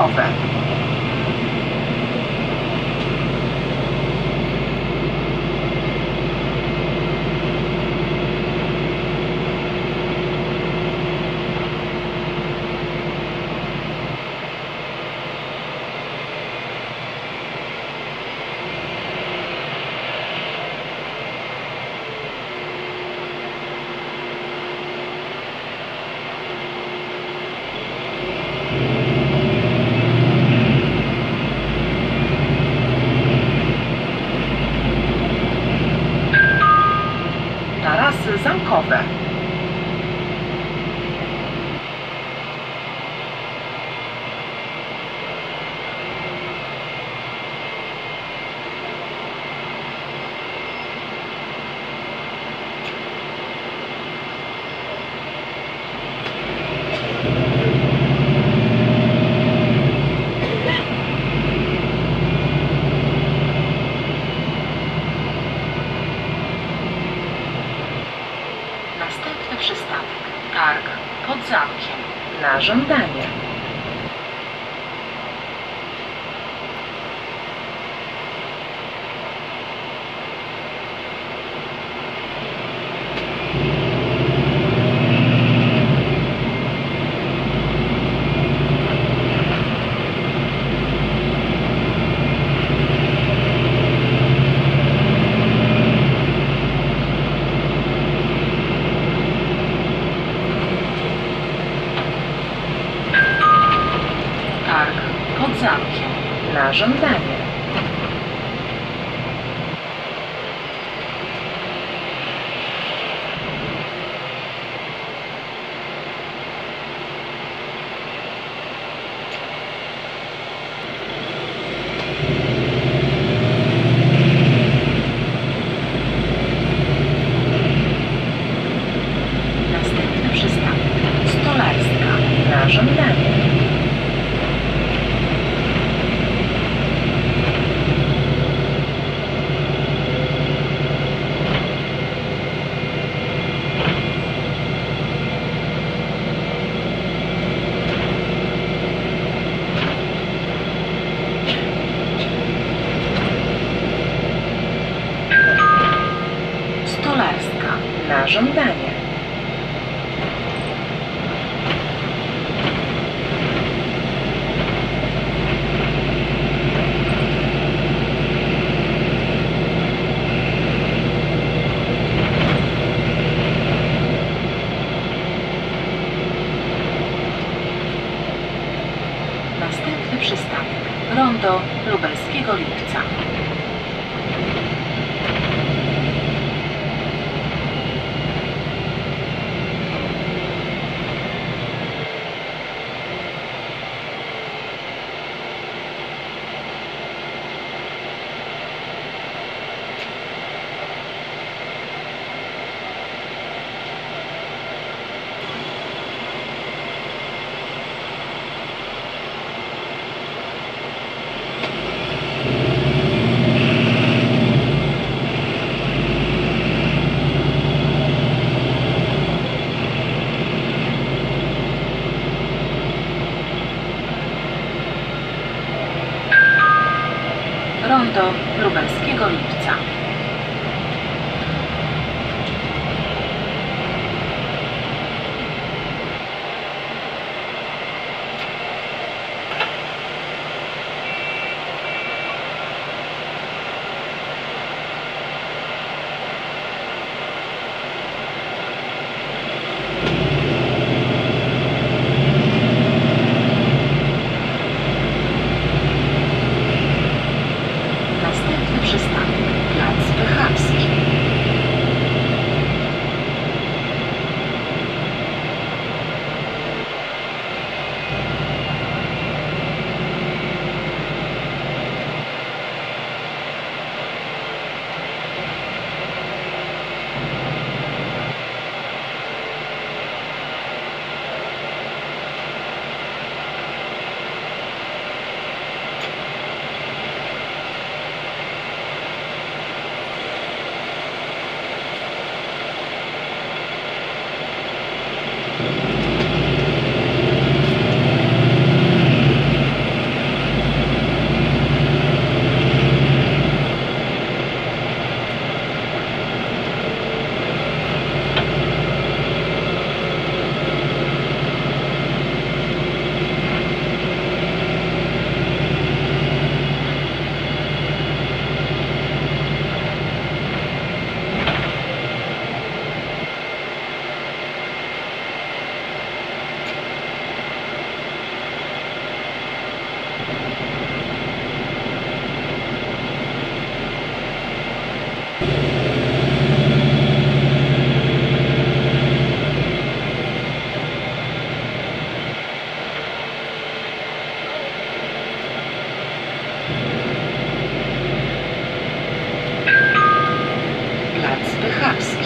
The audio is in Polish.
call back. Sankofa Na Na żądanie. Następny przystanek. Stolarska. Na żądanie. Stolarska. Na żądanie. Następny przystanek. Rondo Lubelskiego Lipca. Rondo Lubelskiego Lipca. perhaps.